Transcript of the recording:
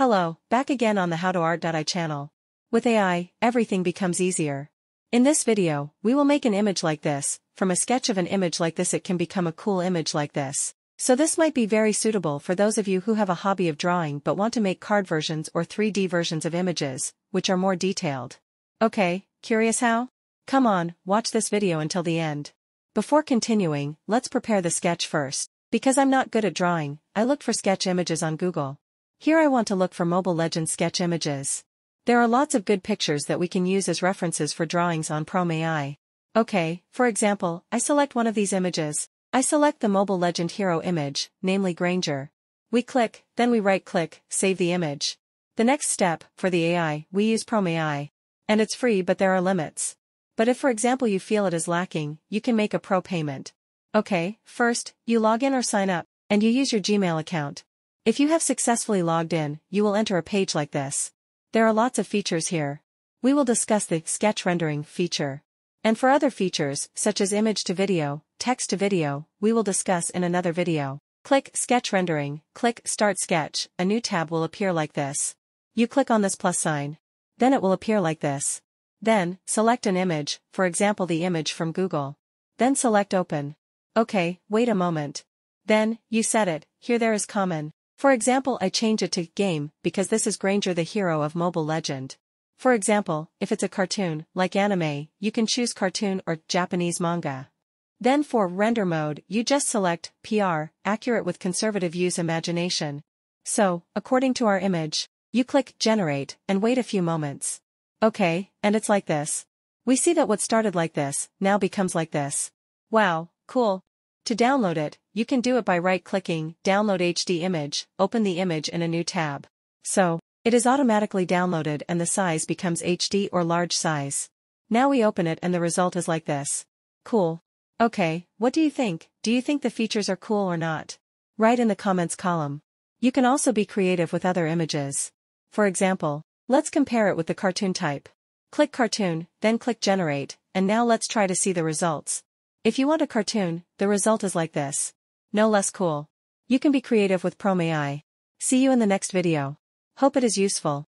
Hello, back again on the HowToArt.ai channel. With AI, everything becomes easier. In this video, we will make an image like this, from a sketch of an image like this it can become a cool image like this. So this might be very suitable for those of you who have a hobby of drawing but want to make card versions or 3D versions of images, which are more detailed. Okay, curious how? Come on, watch this video until the end. Before continuing, let's prepare the sketch first. Because I'm not good at drawing, I looked for sketch images on Google. Here I want to look for Mobile Legends sketch images. There are lots of good pictures that we can use as references for drawings on Prome AI. Okay, for example, I select one of these images. I select the Mobile Legend hero image, namely Granger. We click, then we right-click, save the image. The next step, for the AI, we use Prome AI. And it's free but there are limits. But if for example you feel it is lacking, you can make a pro payment. Okay, first, you log in or sign up, and you use your Gmail account. If you have successfully logged in, you will enter a page like this. There are lots of features here. We will discuss the sketch rendering feature. And for other features, such as image to video, text to video, we will discuss in another video. Click Sketch Rendering, click Start Sketch, a new tab will appear like this. You click on this plus sign. Then it will appear like this. Then, select an image, for example the image from Google. Then select Open. Okay, wait a moment. Then, you set it, here there is common. For example I change it to game because this is Granger the hero of Mobile Legend. For example, if it's a cartoon, like anime, you can choose cartoon or Japanese manga. Then for render mode, you just select PR, accurate with conservative use imagination. So, according to our image, you click generate and wait a few moments. Okay, and it's like this. We see that what started like this, now becomes like this. Wow, Cool. To download it, you can do it by right-clicking, Download HD Image, open the image in a new tab. So, it is automatically downloaded and the size becomes HD or large size. Now we open it and the result is like this. Cool. Okay, what do you think? Do you think the features are cool or not? Write in the comments column. You can also be creative with other images. For example, let's compare it with the cartoon type. Click cartoon, then click generate, and now let's try to see the results. If you want a cartoon, the result is like this. No less cool. You can be creative with Prome AI. See you in the next video. Hope it is useful.